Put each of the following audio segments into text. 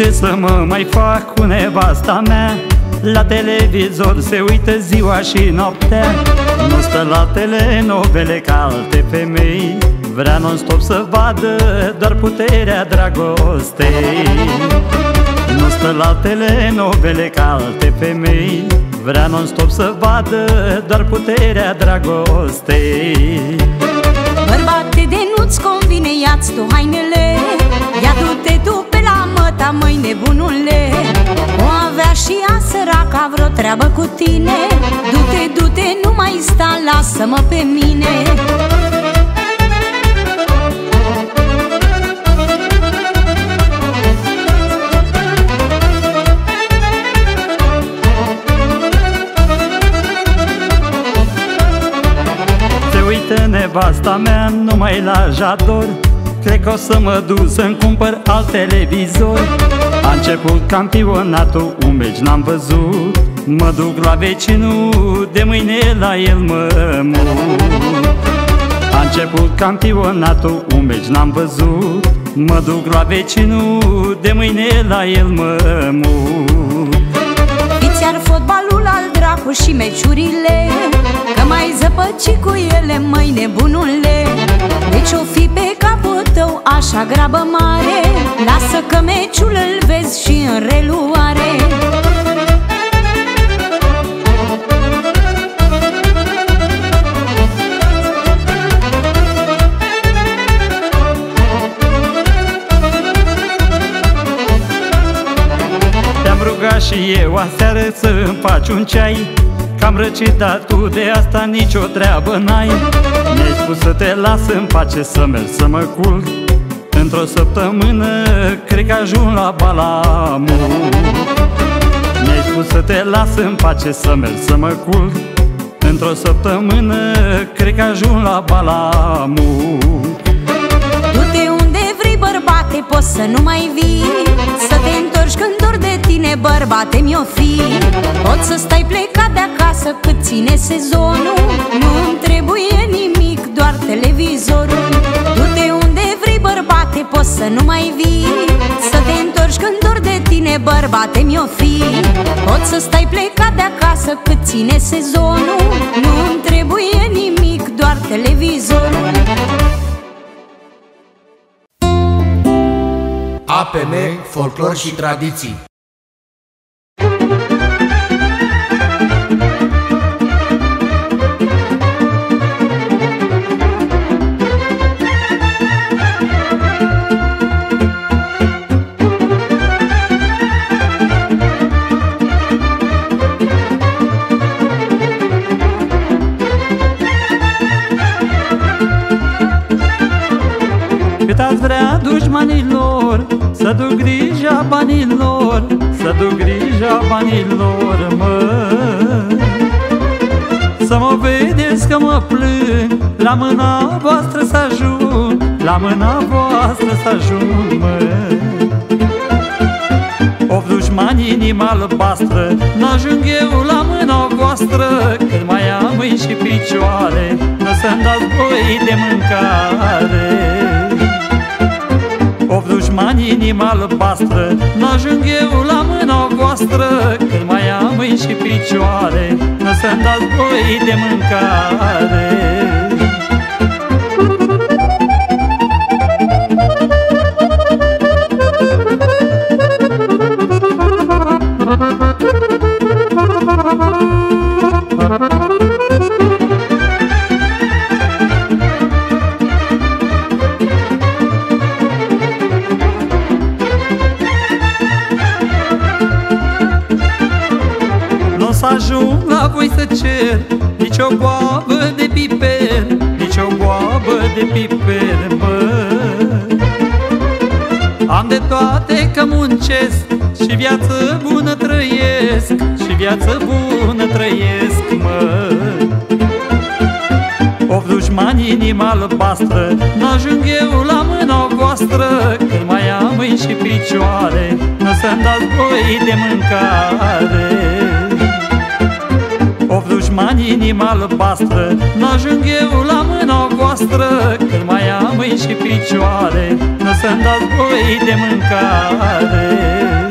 știu ce să mă mai fac cu nevasta mea? La televizor se uită ziua și noaptea. Nu stă la telenovele ca alte femei. Vrea non-stop să vadă doar puterea dragostei. Nu stă la telenovele ca alte femei. Vrea non-stop să vadă doar puterea dragostei. Bărbate de nu-ți convine, ia-ți tu hainele la măta, măi nebunule O avea și ea săraca vreo treabă cu tine. Du-te, du-te, nu mai sta, lasă-mă pe mine. Uită nevasta mea numai la jador Cred că o să mă duc să-mi cumpăr alt televizor A început campionatul, un meci n-am văzut. Mă duc la vecinul, de mâine la el mă mut. A început campionatul, un meci n-am văzut. Mă duc la vecinul, de mâine la el mă mut. Fiți iar fotbalul al dracu și meciurile Că mai zăpăci cu ele, măi nebunule. Deci o fi pe capul tău așa grabă mare Lasă că meciul îl vezi și în reluare rugat și eu aseară să-mi faci un ceai. Cam răcit, dar tu de asta nicio treabă n-ai. Mi-ai spus să te las în pace, să merg să mă culc. Într-o săptămână, cred că ajung la Balamu Mi-ai spus să te las în pace, să merg să mă culc. Într-o săptămână, cred că ajung la Balamu Du-te unde vrei, bărbate, poți să nu mai vii. Să te întorci când dor de tine, bărbate mi-o fi. Poți să stai plecat de acasă cât ține sezonul. Nu-mi trebuie nimic, doar televizorul. Du-te unde vrei, bărbate, poți să nu mai vii. Să te întorci când dor de tine, bărbate mi-o fi. Poți să stai plecat de acasă cât ține sezonul. Nu-mi trebuie nimic, doar televizorul APM, folclor și tradiții. Cât ați vrea dușmanilor Să duc grija banilor Să duc grija banilor, mă. Să mă vedeți că mă plâng La mâna voastră să ajung La mâna voastră să ajung, mă. Of dușmani inima albastră N-ajung eu la mâna voastră Când mai am mâini și picioare Nu să-mi dați voi de mâncare Of dușmani inima albastră N-ajung eu la mâna voastră. Când mai am mâini și picioare Nu să-mi dați voi de mâncare viață bună trăiesc, mă. Of dușmani inima albastră N-ajung eu la mâna voastră. Când mai am mâini și picioare Nu să-mi dați voi de mâncare. Of dușmani inima albastră N-ajung eu la mâna voastră. Voastră Când mai am mâini și picioare Nu să-mi dați voi de mâncare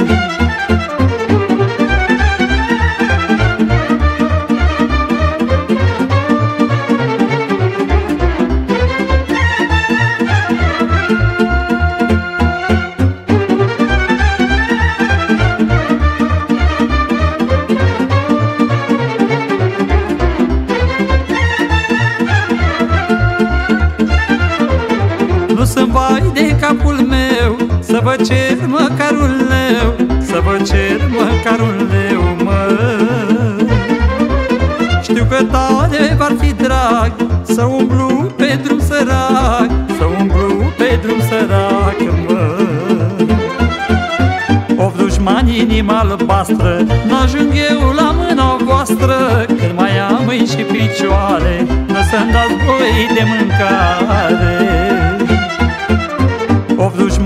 Să vă cer măcar un leu Să vă cer măcar un leu, mă. Știu că tale v-ar fi drag Să umblu pe drum sărac Să umblu pe drum sărac, mă. Of dușmani inima albastră N-ajung eu la mâna voastră Când mai am mâini și picioare Nu să-mi dați voi de mâncare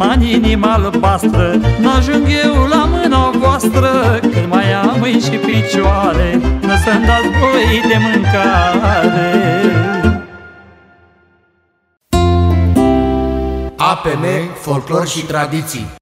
Of dușmani, inima albastră N-ajung eu la mâna voastră. Când mai am mâini și picioare Nu să-mi dați voi de mâncare. APM, folclor și tradiții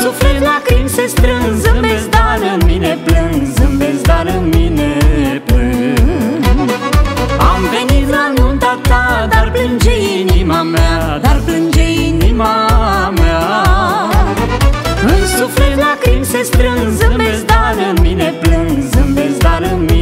suflet lacrimi se strâng, zâmbesc, dar în mine plâng Zâmbesc, dar în mine plâng. Am venit la nunta ta, dar plânge inima mea Dar plânge inima mea. În suflet lacrimi se strâng, zâmbesc, dar în mine plâng simt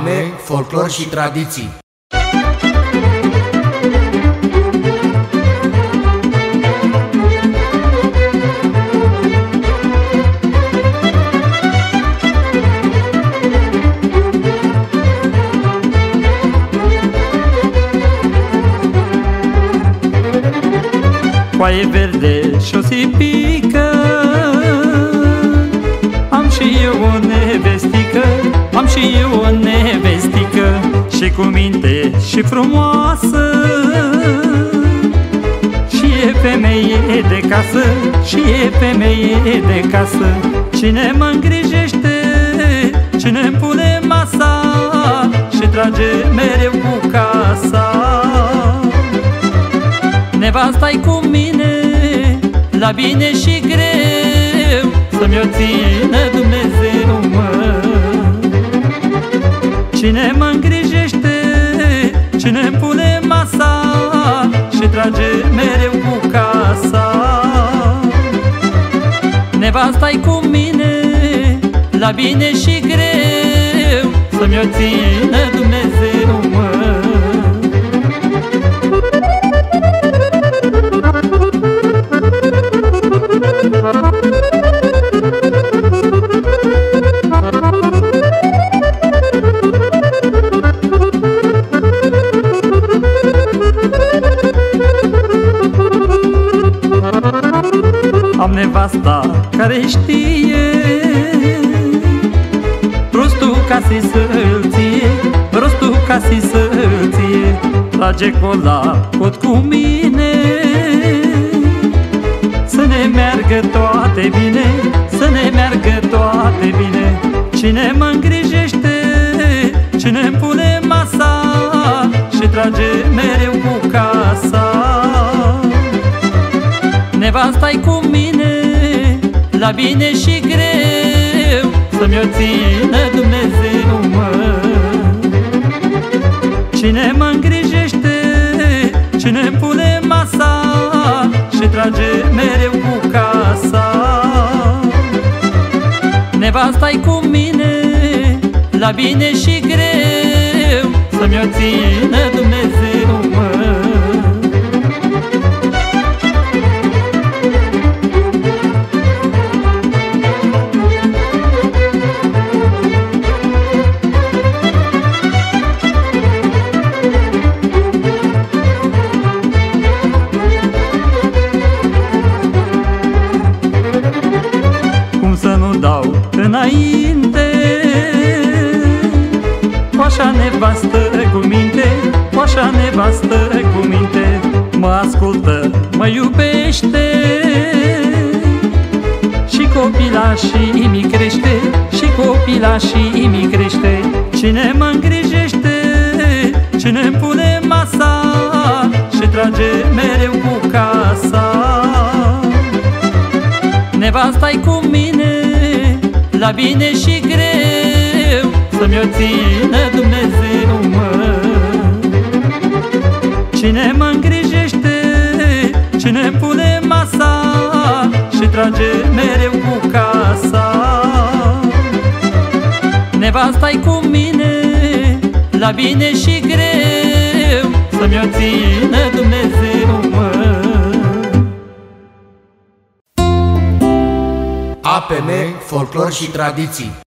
APM, folclor și tradiții. Foaie verde și o sipică Am și eu o nevestică Am și eu o nevestică Și cu minte și frumoasă. Și e femeie de casă Și e femeie de casă. Cine mă îngrijește Cine îmi pune masa Și trage mereu cu casa. Nevasta-i cu mine La bine și greu Să-mi o țină Dumnezeu, mă Cine mă îngrijește Cine pune masa Și trage mereu cu casa? Nevasta-i cu mine La bine și greu Să-mi o țină Dumnezeu, mă. Am nevasta care știe Rostul casei să-l ție Rostul casei să-l ție Trage cola pot cu mine. Să ne meargă toate bine Să ne meargă toate bine. Cine mă îngrijește Cine îmi pune masa Și trage mereu cu casa. Nevasta-i cu mine La bine și greu Să-mi o țină Dumnezeu, mă. Cine mă îngrijește Cine pune masa Și trage mereu cu casa. Nevasta-i cu mine La bine și greu Să-mi o țină Dumnezeu, nevastă cu minte Cu așa nevastă cu minte Mă ascultă, mă iubește. Și copila și mi crește Și copila și mi crește. Cine mă îngrijește Cine îmi pune masa Și trage mereu cu casa. Nevasta-i cu mine La bine și greu Să-mi o țină Dumnezeu, mă. Cine mă îngrijește Cine pune masa Și trage mereu cu casa? Nevasta-i cu mine La bine și greu Să-mi o țină Dumnezeu, mă. APM, folclor și tradiții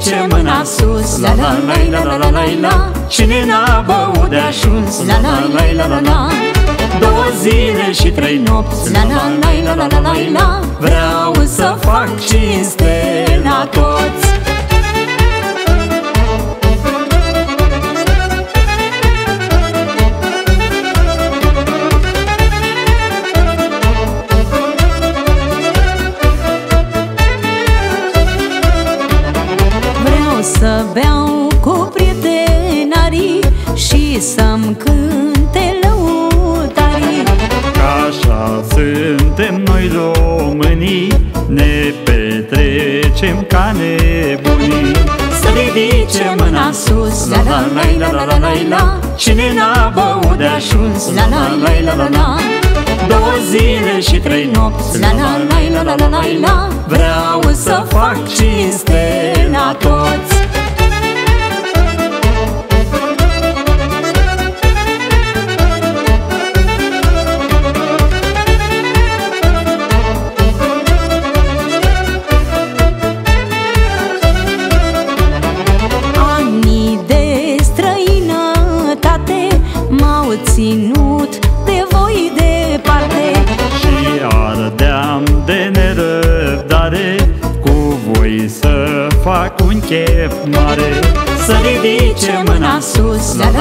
ridice mâna sus La la la la la la la Cine n-a băut de ajuns La la la la la la Două zile și trei nopți La la la la la la la Vreau să fac cinste la toți nebunii Să ridice mâna sus La la la la la la la Cine n-a băut de ajuns La la la la la la Două zile și trei nopți La la la la la la la Vreau să fac cinste la toți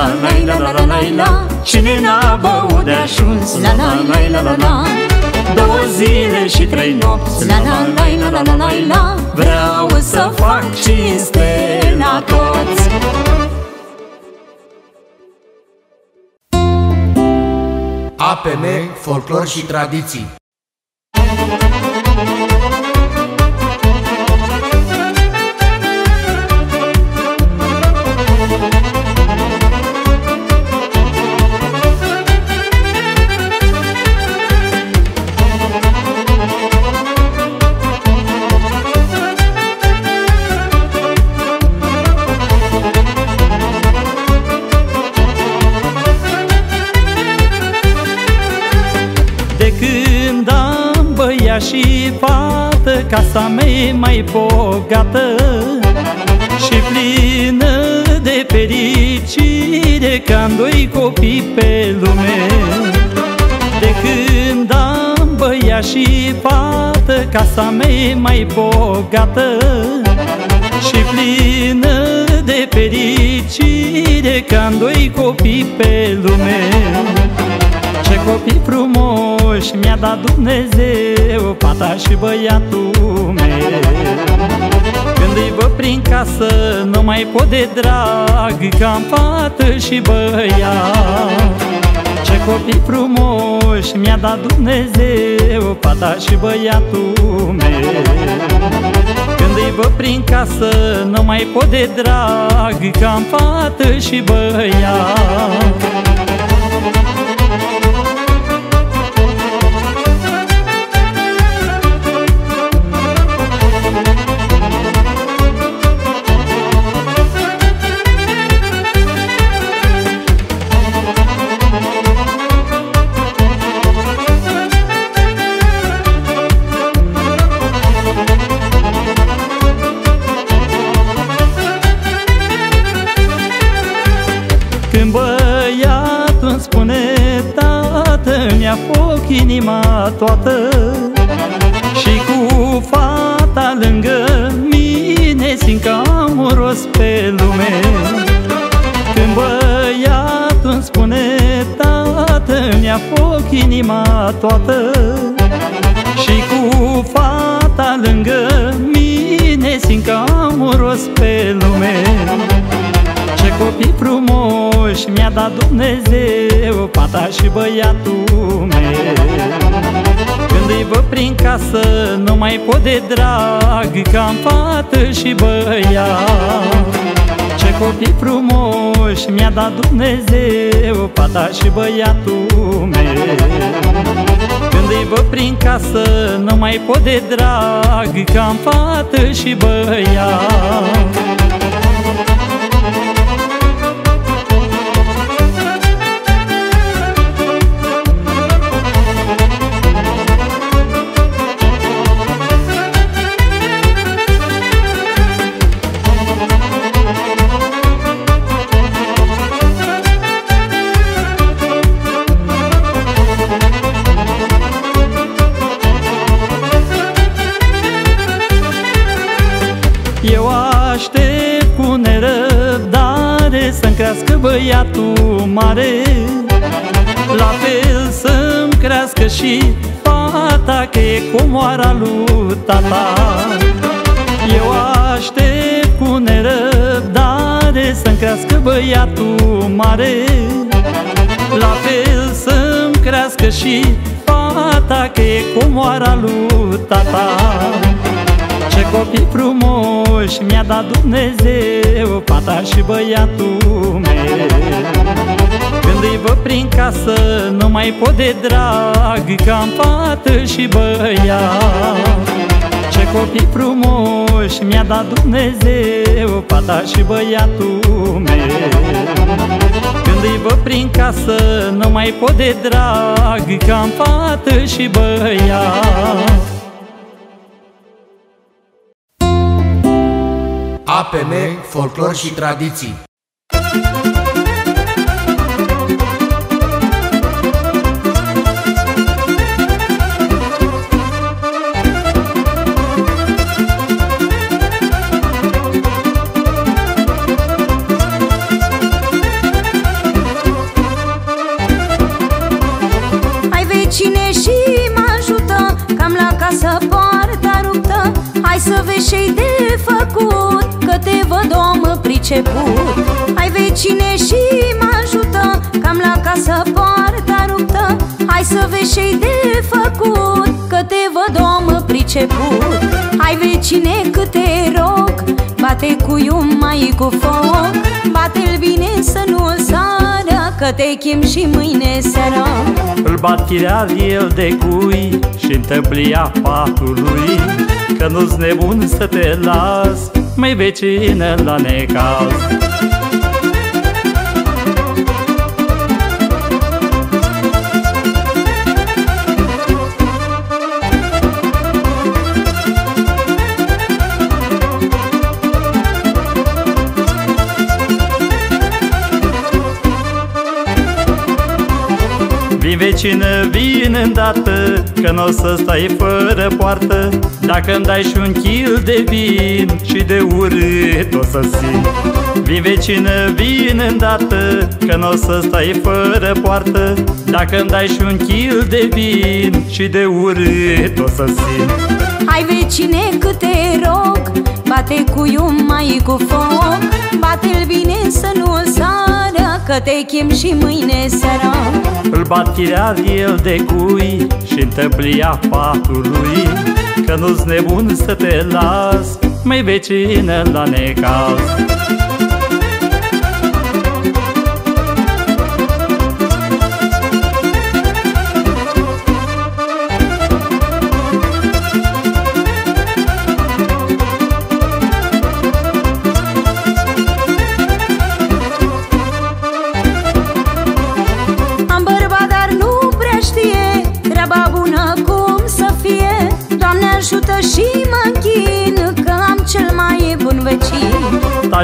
La la la. La la la la Cine n-a băut de ajuns? La la la la la la. Două zile și trei nopți. La la la la la la la Vreau să fac cinste la toți. APM, folclor și tradiții Casa mea e mai bogată Și plină de fericire Că am doi copii pe lume. De când am băiat și fată Casa mea e mai bogată Și plină de fericire Că am doi copii pe lume ce copii frumoși mi-a dat Dumnezeu Fata și băiatul meu. Când îi văd prin casă Nu mai pot de drag Că am fată și băiat. Ce copii frumoși mi-a dat Dumnezeu Fata și băiatul meu. Când îi văd prin casă Nu mai pot de drag Că am fată și băiat toată Și cu fata lângă mine Simt că am un rost pe lume. Când băiatul îmi spune tată Mi-a foc inima toată Și cu fata lângă mine Simt că am un rost pe lume. Ce copii frumoși mi-a dat Dumnezeu Fata și băiatul meu. Când îi văd prin casă Nu mai pot de drag Că am fată și băiat. Ce copii frumoși mi-a dat Dumnezeu Fata și băiatul meu. Când îi văd prin casă Nu mai pot de drag Că am fată și băiat băiatul mare. La fel să-mi crească și fata Că e comoara lui tata. Eu aștept cu nerăbdare Să-mi crească băiatul mare. La fel să-mi crească și fata Că e comoara lui tata. ce copii frumoși mi-a dat Dumnezeu Fata și băiatul meu. Când îi văd prin casă Nu mai pot de drag Că am fată și băiat. Ce copii frumoși mi-a dat Dumnezeu Fata și băiatul meu. Când îi văd prin casă Nu mai pot de drag Că am fată și băiat APM, folclor și tradiții. Hai vecine și mă ajută Cam la casă poarta ruptă. Hai să vezi ce de făcut. Că te văd om priceput. Hai vecine și mă ajută Cam la casă poarta ruptă. Hai să vezi ce de făcut Că te văd om priceput. Hai vecine cât te rog Bate cu ium mai cu foc. Bate-l bine să nu sară Că te chem și mâine seara Îl bat chiar el de cui și întâmplia patului Că nu-s nebun să te las Mai vecină la necaz vecină, vin îndată Că n-o să stai fără poartă. Dacă îmi dai și un kil de vin Și de urât o să simt. Vin vecină, vin îndată Că n-o să stai fără poartă. Dacă îmi dai și un kil de vin Și de urât o să simt. Hai vecine cât te rog Bate cu ium mai cu foc. Bate-l bine să nu sară Că te chem și mâine seara. Îl bat chiar el de cui și întâmplia patului Că nu-s nebun să te las Mai vecină la necaz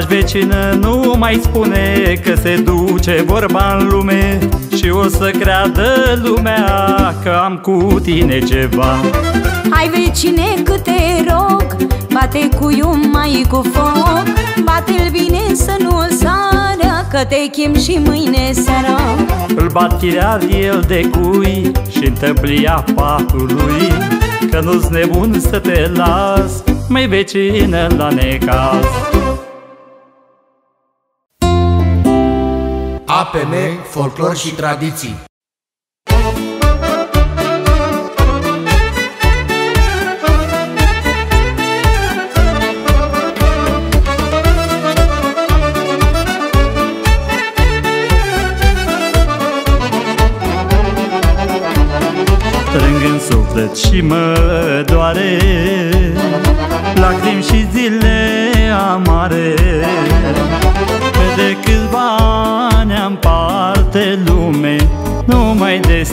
vecin Taci vecină, nu mai spune Că se duce vorba în lume Și o să creadă lumea Că am cu tine ceva. Hai vecine cât te rog Bate cu ium mai cu foc. Bate-l bine să nu sară Că te chem și mâine seara. Îl bat chiar el de cui și întâmplia patului Că nu-s nebun să te las Mai vecină la necaz APM, folclor și tradiții. Strâng în suflet și mă doare Lacrimi și zile amare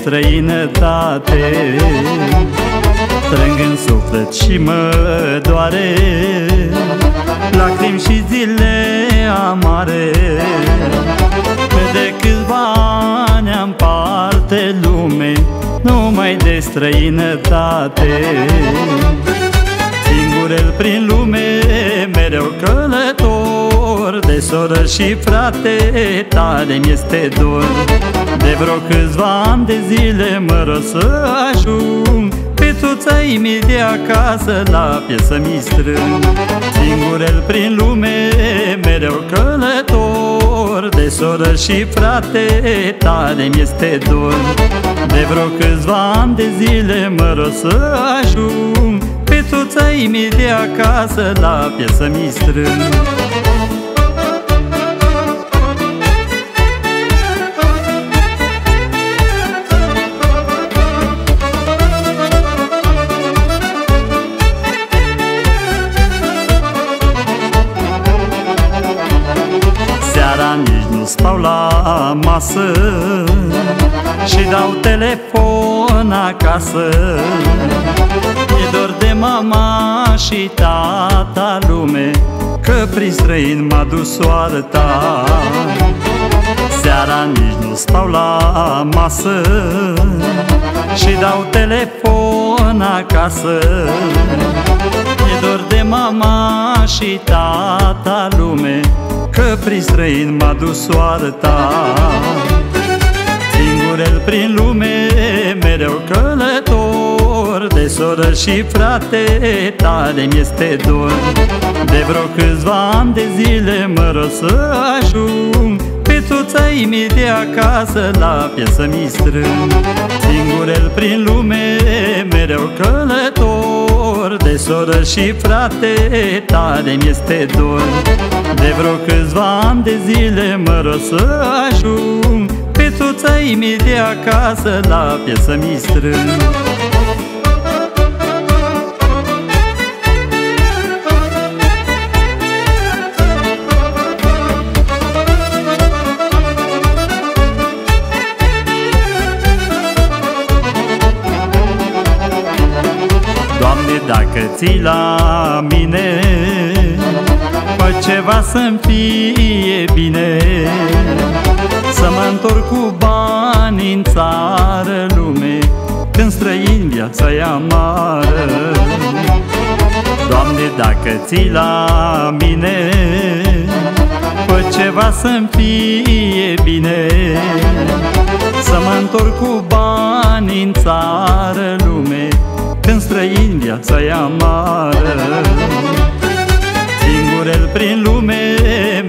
străinătate. Strâng în suflet și mă doare. Lacrimi și zile amare. Că de câțiva ani am parte lume Numai de străinătate. Singurel prin lume Mereu călător călător De soră și frate tare mi-este dor. De vreo câțiva ani de zile mă rog să ajung Pe toți ai mei de acasă la piesă mi strâng. Singurel prin lume mereu călător De soră și frate tare mi-este dor. De vreo câțiva ani de zile mă rog să ajung Pe toți ai mei de acasă la piesă mi strâng stau la masă Și dau telefon acasă. E dor de mama și tata lume Că prin străin m-a dus soarta Seara nici nu stau la masă Și dau telefon acasă. E dor de mama și tata lume Că prin străin m-a dus soarta. Singurel prin lume mereu călător De soră și frate tare mi-este dor. De vreo câțiva ani de zile mă rog să ajung Pe toți ai mei de acasă la piesă mi strâng. Singurel prin lume mereu călător De soră și frate tare mi-este dor. De vreo câțiva ani de zile mă rog să ajung Pe toți ai mei de acasă la piesă mi strâng dacă ții la mine Fă ceva să-mi fie bine. Să mă întorc cu bani în țară lume Când străin viața e amară. Doamne, dacă ții la mine Fă ceva să-mi fie bine. Să mă întorc cu bani în țară lume Când străin viața e amară. Singurel prin lume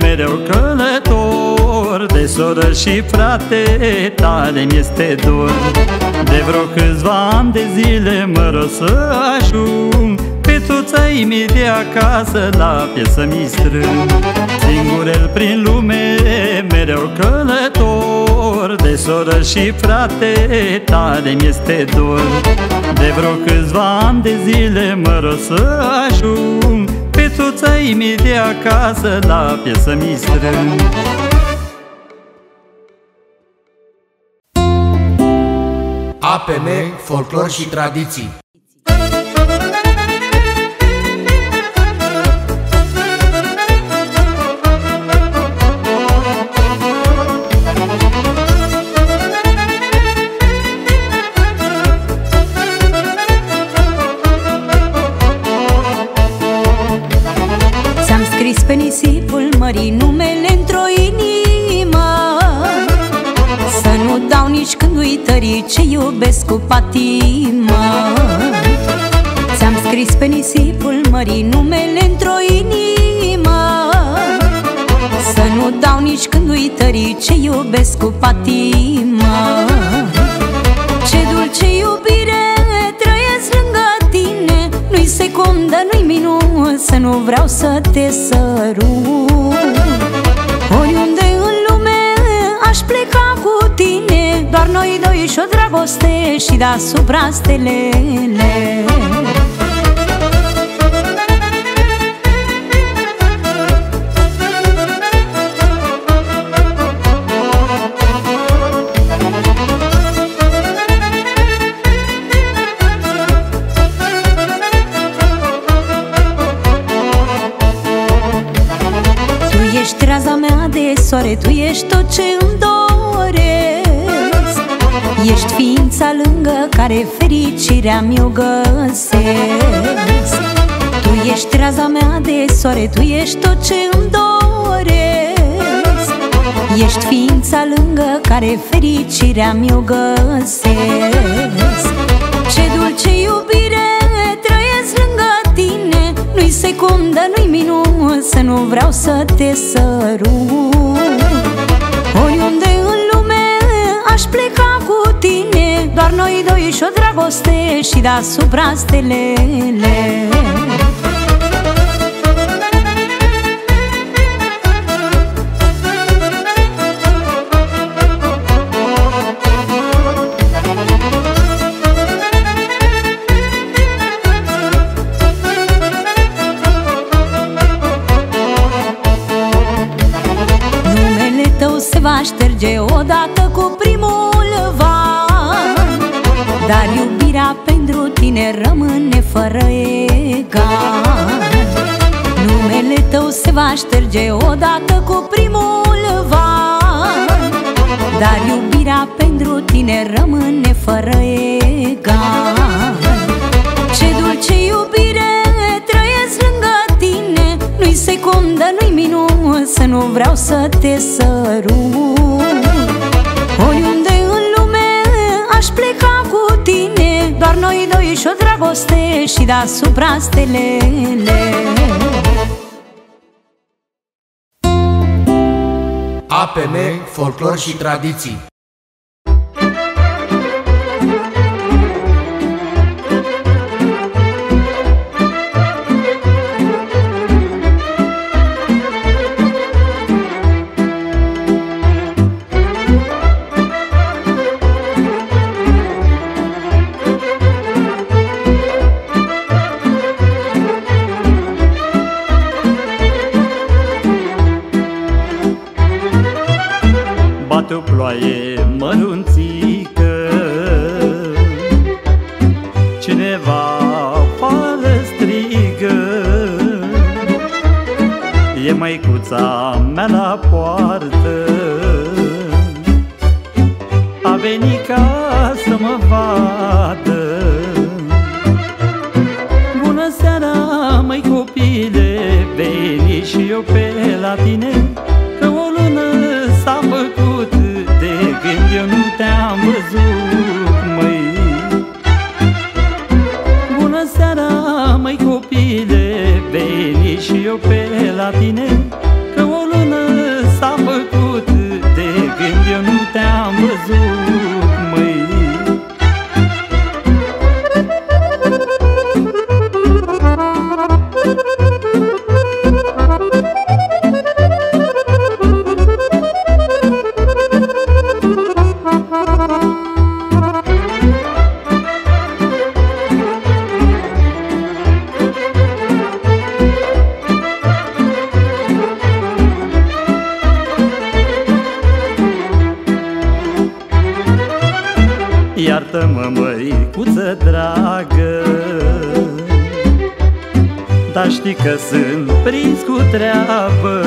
mereu călător. De soră și frate tare mi-este dor. De vreo câțiva ani de zile mă rog să ajung Pe toți ai mei de acasă la piesă mi strâng. Singurel prin lume mereu călător De soră și frate tare mi-este dor. De vreo câțiva ani de zile mă rog să ajung Pe toți ai mei de acasă la piesă mi strâng APM, folclor și tradiții uitării ce iubesc cu patimă. Ce dulce iubire trăiesc lângă tine. Nu-i secundă, nu-i minut Să nu vreau să te sărut Oriunde în lume aș pleca cu tine Doar noi doi și o dragoste și deasupra stelele care fericirea mi-o găsesc. Tu ești raza mea de soare, tu ești tot ce îmi doresc. Ești ființa lângă care fericirea mi-o găsesc. Ce dulce iubire, trăiesc lângă tine. Nu-i secundă, nu-i minună să nu vreau să te sărut. Oriunde în lume aș pleca cu doar noi doi și o dragoste Și deasupra stelele. va șterge odată cu primul val Dar iubirea pentru tine rămâne fără egal. Ce dulce iubire trăiesc lângă tine Nu-i secundă, nu-i minut Să nu vreau să te sărut. Oriunde în lume aș pleca cu tine Doar noi doi și o dragoste Și deasupra stelele. APM, folclor și tradiții. ploaie mărunțică. Cineva afară strigă E măicuța mea la poartă. A venit ca să mă vadă. Bună seara, măi copile, veni și eu pe la tine. văzut, măi. Bună seara, mai copile, veni și eu pe la tine Că o lună s-a făcut de când eu nu te-am văzut. Că sunt prins cu treabă.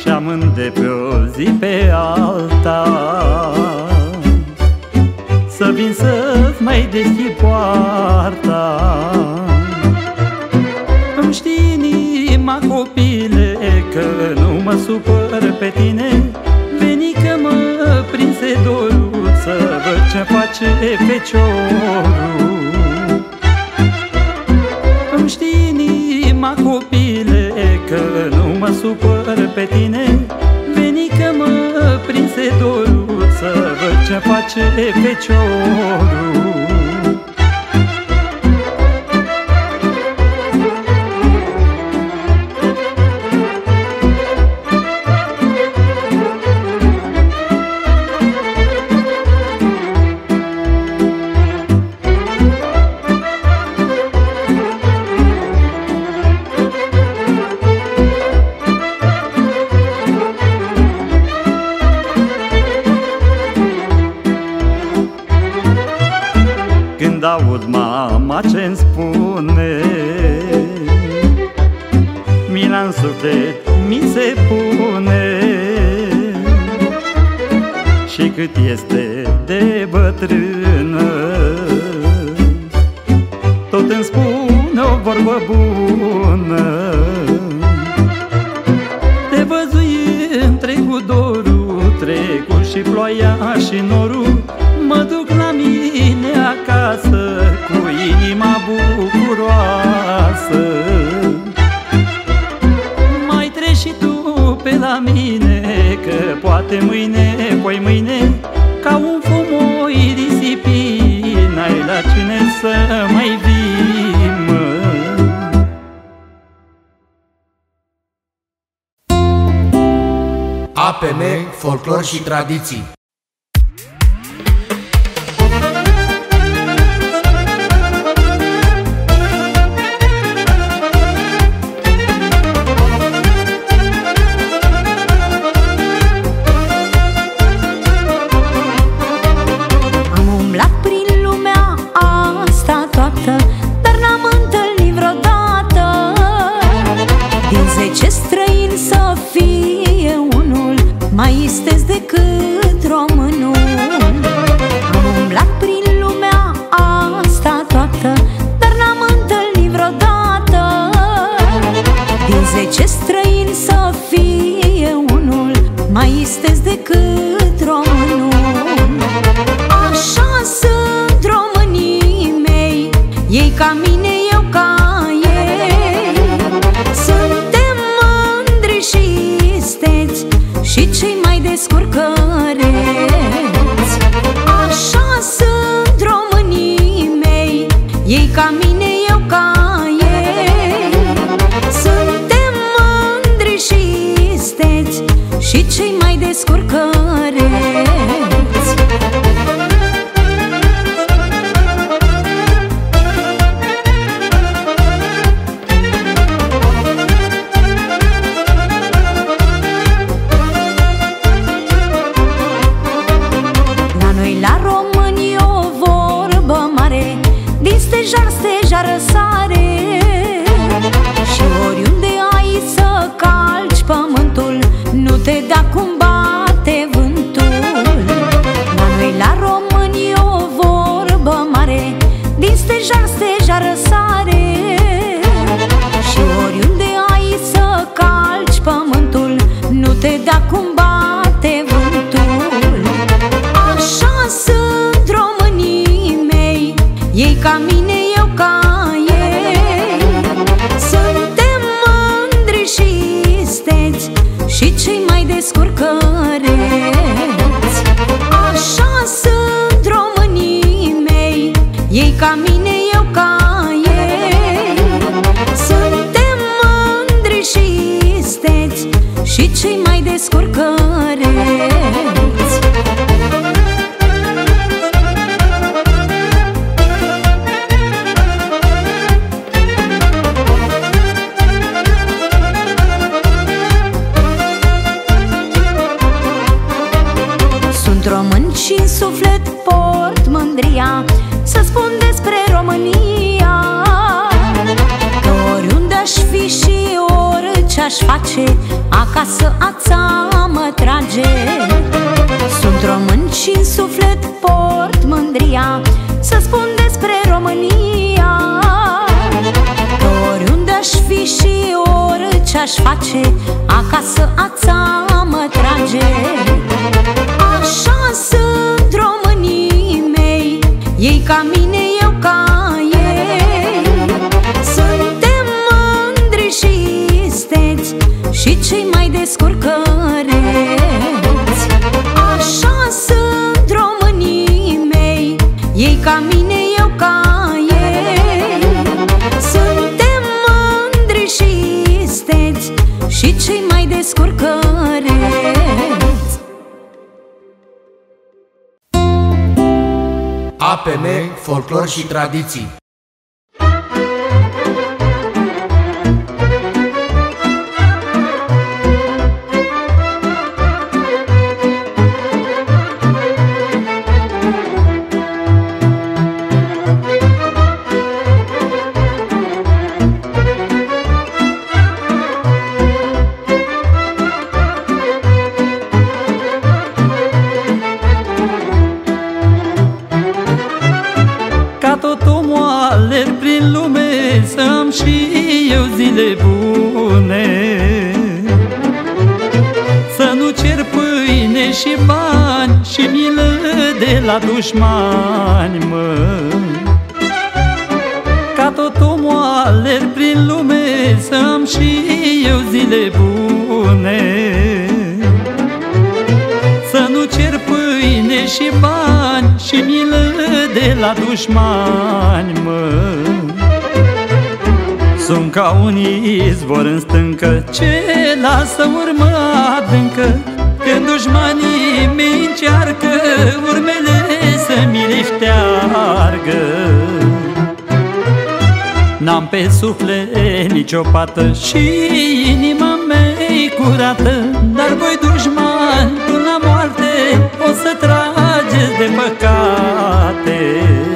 Și-am de pe o zi pe alta. Să vin să mai deschid poarta. Îmi știi inima copile Că nu mă supăr pe tine. Veni că mă prinse dorul Să văd ce face feciorul. pe tine. Veni că mă prinse dorul Să văd ce face feciorul. APM, folclor și tradiții român și în suflet port mândria Să spun despre România. Că oriunde aș fi și orice aș face Acasă ața mă trage. Sunt român și în suflet port mândria Să spun aș face Acasă ața mă trage. Așa sunt românii mei Ei ca mine, eu ca APM, folclor și tradiții dușmani, mă. Ca tot omul alerg prin lume Să am și eu zile bune. Să nu cer pâine și bani Și milă de la dușmani, mă. Sunt ca un izvor în stâncă Ce lasă urmă adâncă Când dușmanii mi încearcă Urmele să mi lifteargă N-am pe suflet nicio pată Și inima mea curată Dar voi dușmani până la moarte O să trageți de păcate. De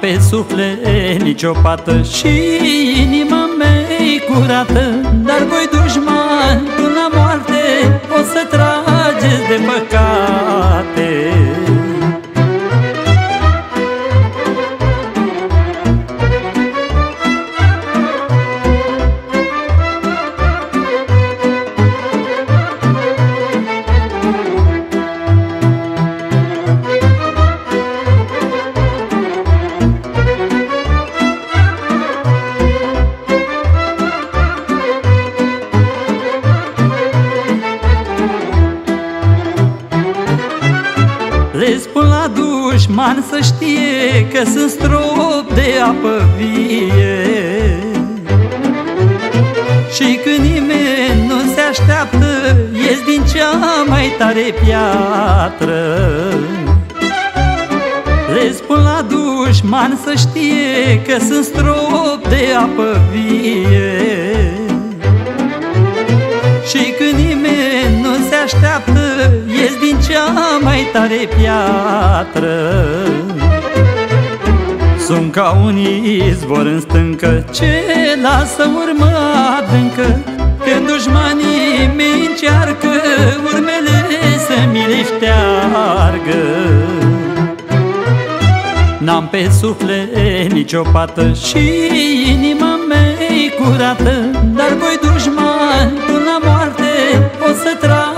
pe suflet nicio pată Și inima mea curată. Dar voi dușmani până la moarte O să trageți de păcate să știe Că sunt strop de apă vie. Și când nimeni nu se așteaptă Ies din cea mai tare piatră. Le spun la dușman să știe Că sunt strop de apă vie. Și când nimeni nu se așteaptă Ies din cea mai tare piatră Sunt ca un izvor în stâncă. Ce lasă urmă adâncă? Când dușmanii mi încearcă Urmele să-mi lifteargă N-am pe suflet nicio pată Și inima mea curată. Dar voi dușmani până la moarte O să trag